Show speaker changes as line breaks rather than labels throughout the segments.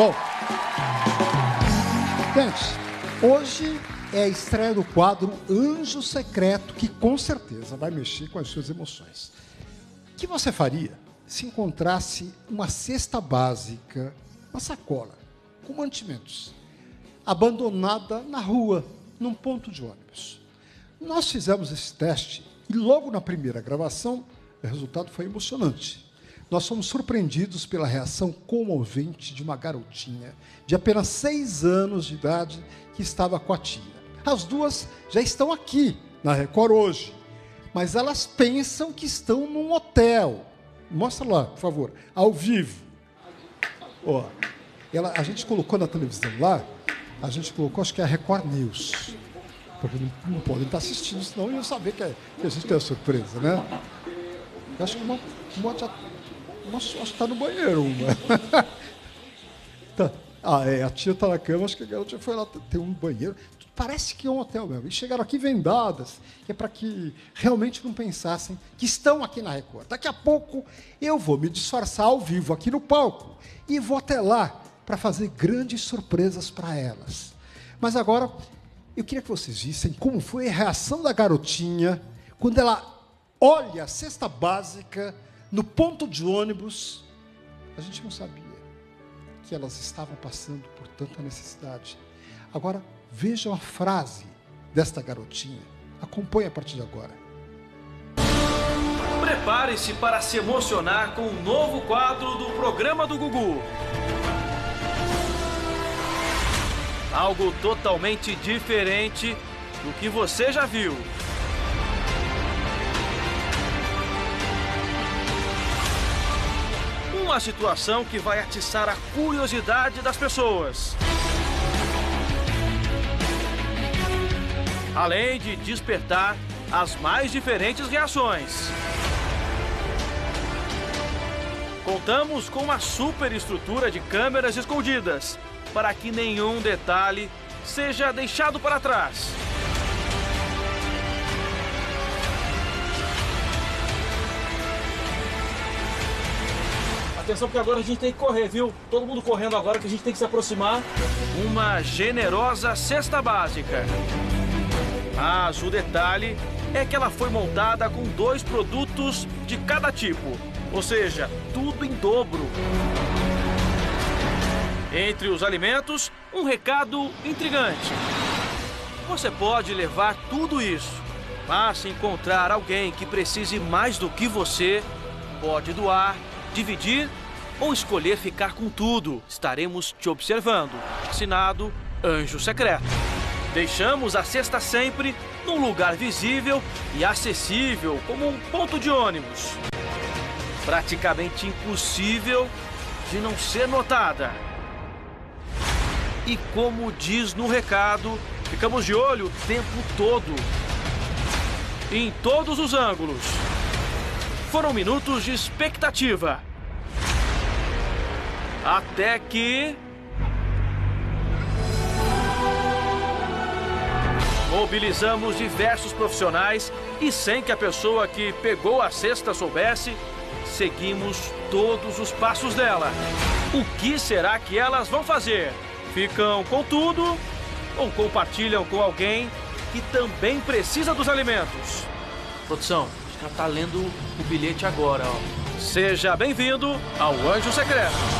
Bom, gente, hoje é a estreia do quadro Anjo Secreto, que com certeza vai mexer com as suas emoções. O que você faria se encontrasse uma cesta básica, uma sacola, com mantimentos, abandonada na rua, num ponto de ônibus? Nós fizemos esse teste e logo na primeira gravação o resultado foi emocionante. Nós fomos surpreendidos pela reação comovente de uma garotinha de apenas seis anos de idade que estava com a tia. As duas já estão aqui na Record hoje, mas elas pensam que estão num hotel. Mostra lá, por favor, ao vivo. Ó, ela, a gente colocou na televisão lá, a gente colocou, acho que é a Record News. Porque não, não podem estar assistindo, senão iam saber que, é, que a gente tem a surpresa, né? Eu acho que uma, uma já. Nossa, acho que está no banheiro uma. tá. Ah, é, a tia está na cama, acho que a garota foi lá, tem um banheiro. Parece que é um hotel mesmo. E chegaram aqui vendadas, que é para que realmente não pensassem que estão aqui na Record. Daqui a pouco eu vou me disfarçar ao vivo aqui no palco e vou até lá para fazer grandes surpresas para elas. Mas agora eu queria que vocês vissem como foi a reação da garotinha quando ela olha a cesta básica no ponto de ônibus. A gente não sabia que elas estavam passando por tanta necessidade. Agora, vejam a frase desta garotinha. Acompanhe a partir de agora.
Prepare-se para se emocionar com o novo quadro do programa do Gugu. Algo totalmente diferente do que você já viu. Uma situação que vai atiçar a curiosidade das pessoas. Além de despertar as mais diferentes reações. Contamos com uma super estrutura de câmeras escondidas para que nenhum detalhe seja deixado para trás. Atenção, porque agora a gente tem que correr, viu? Todo mundo correndo agora que a gente tem que se aproximar. Uma generosa cesta básica. Mas o detalhe é que ela foi montada com dois produtos de cada tipo. Ou seja, tudo em dobro. Entre os alimentos, um recado intrigante. Você pode levar tudo isso, mas se encontrar alguém que precise mais do que você, pode doar, dividir ou escolher ficar com tudo. Estaremos te observando. Assinado Anjo Secreto. Deixamos a cesta sempre num lugar visível e acessível, como um ponto de ônibus. Praticamente impossível de não ser notada. E como diz no recado, ficamos de olho o tempo todo. Em todos os ângulos. Foram minutos de expectativa. Até que. Mobilizamos diversos profissionais e, sem que a pessoa que pegou a cesta soubesse, seguimos todos os passos dela. O que será que elas vão fazer? Ficam com tudo ou compartilham com alguém que também precisa dos alimentos? Produção, acho que ela tá lendo o bilhete agora, ó. Seja bem-vindo ao Anjo Secreto.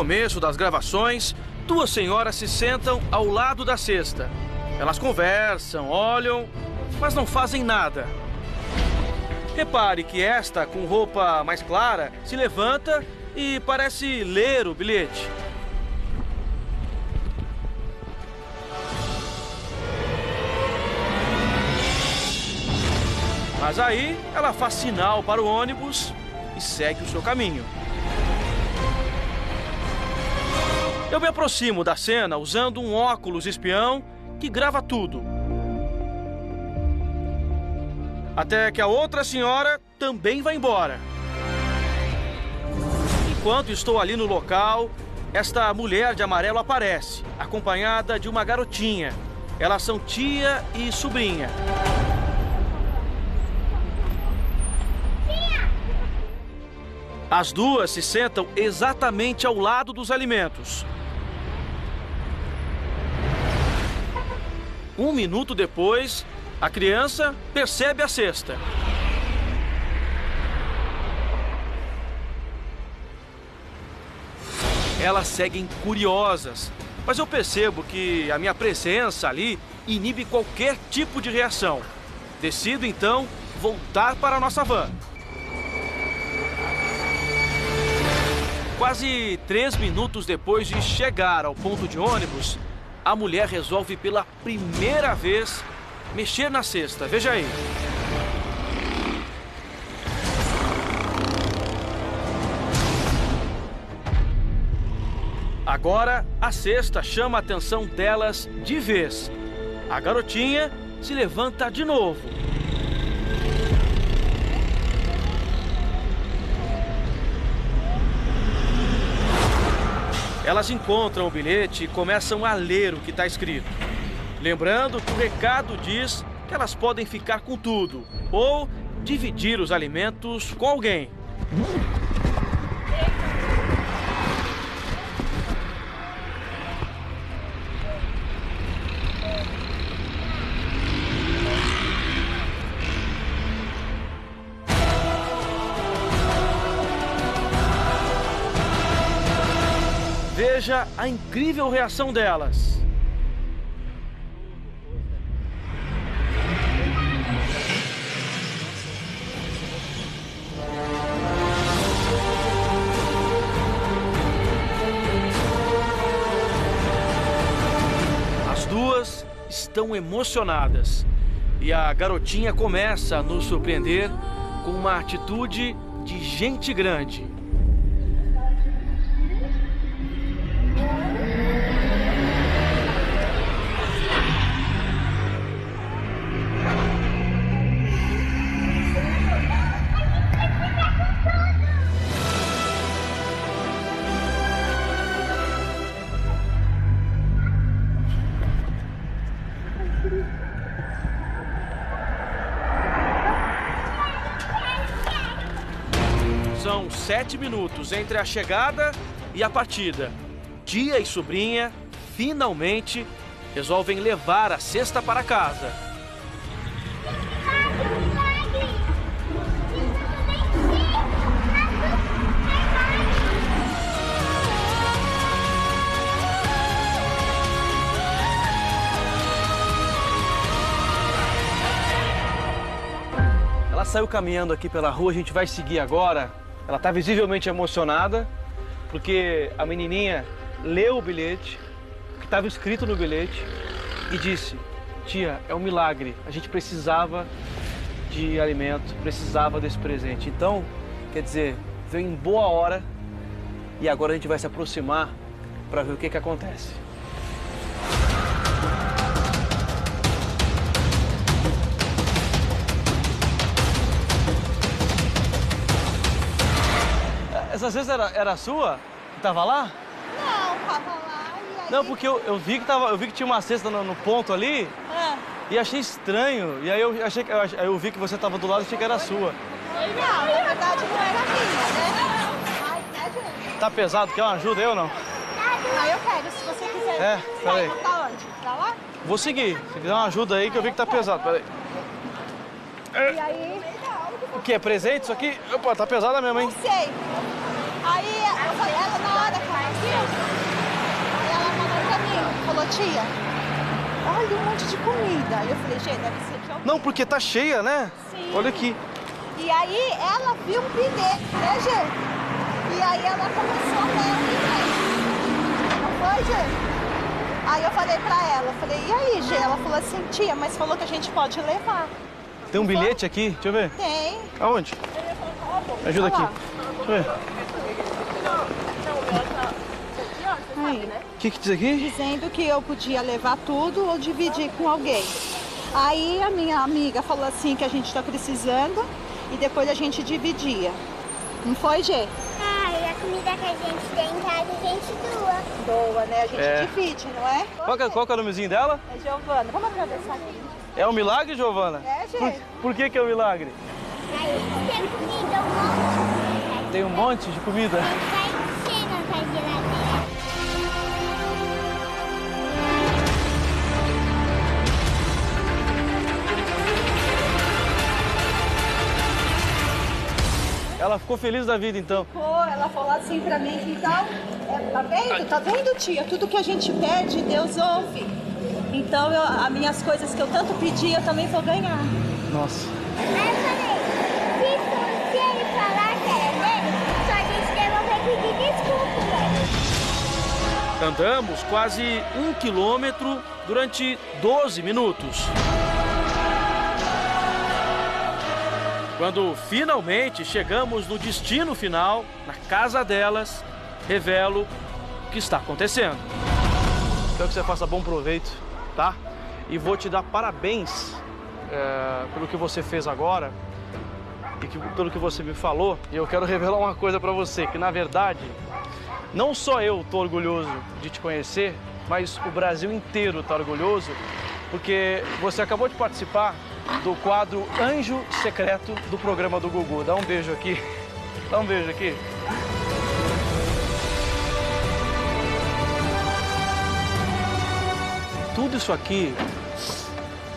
Começo das gravações, duas senhoras se sentam ao lado da cesta. Elas conversam, olham, mas não fazem nada. Repare que esta, com roupa mais clara, se levanta e parece ler o bilhete. Mas aí ela faz sinal para o ônibus e segue o seu caminho. Eu me aproximo da cena usando um óculos espião que grava tudo. Até que a outra senhora também vai embora. Enquanto estou ali no local, esta mulher de amarelo aparece, acompanhada de uma garotinha. Elas são tia e sobrinha. As duas se sentam exatamente ao lado dos alimentos. Um minuto depois, a criança percebe a cesta. Elas seguem curiosas, mas eu percebo que a minha presença ali inibe qualquer tipo de reação. Decido então voltar para a nossa van. Quase três minutos depois de chegar ao ponto de ônibus, a mulher resolve pela primeira vez mexer na cesta. Veja aí. Agora, a cesta chama a atenção delas de vez. A garotinha se levanta de novo. Elas encontram o bilhete e começam a ler o que está escrito. Lembrando que o recado diz que elas podem ficar com tudo ou dividir os alimentos com alguém. Veja a incrível reação delas. As duas estão emocionadas e a garotinha começa a nos surpreender com uma atitude de gente grande. São sete minutos entre a chegada e a partida. Tia e sobrinha finalmente resolvem levar a cesta para casa. Ela saiu caminhando aqui pela rua, a gente vai seguir agora. Ela está visivelmente emocionada, porque a menininha leu o bilhete, que estava escrito no bilhete, e disse: Tia, é um milagre, a gente precisava de alimento, precisava desse presente. Então, quer dizer, veio em boa hora e agora a gente vai se aproximar para ver o que, que acontece. Essa cesta era, era sua? Que tava lá?
Não, tava lá e aí...
Não, porque eu, eu vi que tava, eu vi que tinha uma cesta no, no ponto ali
Ah,
e achei estranho. E aí eu achei que eu, ach- aí eu vi que você tava do lado e achei que era sua.
não, na verdade não era minha, né? Ai, né, gente?
Tá pesado, quer uma ajuda eu ou não?
Não, eu quero, se você quiser.
É, peraí.
vai onde? Pra lá?
Vou seguir. Se quiser uma ajuda aí que eu vi que tá pesado. Peraí.
E aí...
O que? É presente isso aqui? Opa, tá pesada mesmo, hein?
Não sei. Aí eu falei, ela na hora que ela viu, aí ela falou pra mim, falou, tia, olha um monte de comida. Aí eu falei, gente, deve ser que eu...
Não, porque tá cheia, né?
Sim.
Olha aqui.
E aí ela viu um bilhete, né, Gê? E aí ela começou a ler o. Não foi? Aí eu falei pra ela, falei, e aí, Gê? Ela falou assim, tia, mas falou que a gente pode levar.
Tem um bilhete aqui, deixa eu ver.
Tem.
Aonde? Me ajuda
Olha
aqui.
lá. Aí.
O que, que diz aqui?
Dizendo que eu podia levar tudo ou dividir com alguém. Aí a minha amiga falou assim que a gente está precisando e depois a gente dividia. Não foi, Gê?
Ah, a comida que a gente tem em casa a gente doa.
Boa, né? A gente
É.
divide, não é?
Qual que, é- qual que é o nomezinho dela?
É Giovana. Vamos atravessar aqui.
É um milagre, Giovana?
É, Gê?
Por, por que, que é um milagre?
Aí tem comida um monte.
Tem um monte de comida. Ela ficou feliz da vida, então.
Pô, ela falou assim pra mim que então, é, tá vendo? Tá vendo, tia? Tudo que a gente pede, Deus ouve. Então, eu, as minhas coisas que eu tanto pedi, eu também vou ganhar.
Nossa. Andamos quase um quilômetro durante 12 minutos. Quando finalmente chegamos no destino final, na casa delas, revelo o que está acontecendo. Quero que você faça bom proveito, tá? E vou te dar parabéns é, pelo que você fez agora e que- pelo que você me falou. E eu quero revelar uma coisa pra você, que na verdade não só eu tô orgulhoso de te conhecer, mas o Brasil inteiro tá orgulhoso, porque você acabou de participar do quadro Anjo Secreto do programa do Gugu. Dá um beijo aqui. Dá um beijo aqui. Tudo isso aqui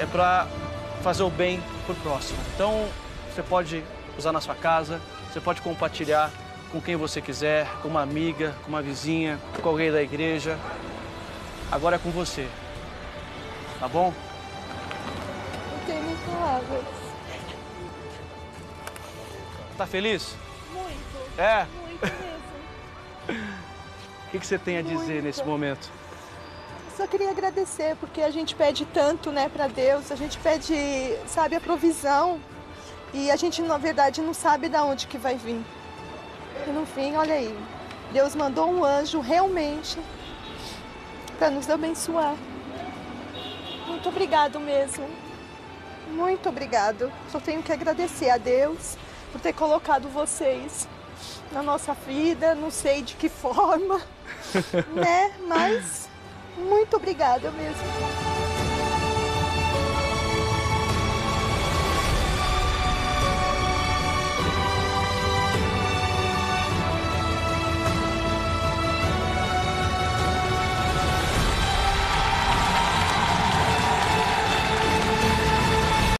é para fazer o bem pro próximo. Então, você pode usar na sua casa, você pode compartilhar com quem você quiser, com uma amiga, com uma vizinha, com alguém da igreja. Agora é com você. Tá bom?
Não tenho nem palavras.
Tá feliz?
Muito,
É.
muito mesmo.
O que, que você tem a dizer
Muito.
nesse momento?
Só queria agradecer, porque a gente pede tanto, né, para Deus, a gente pede, sabe, a provisão. E a gente, na verdade, não sabe de onde que vai vir. E no fim, olha aí, Deus mandou um anjo realmente para nos abençoar. Muito obrigado mesmo. Muito obrigado. Só tenho que agradecer a Deus por ter colocado vocês na nossa vida, não sei de que forma, né? Mas muito obrigada mesmo.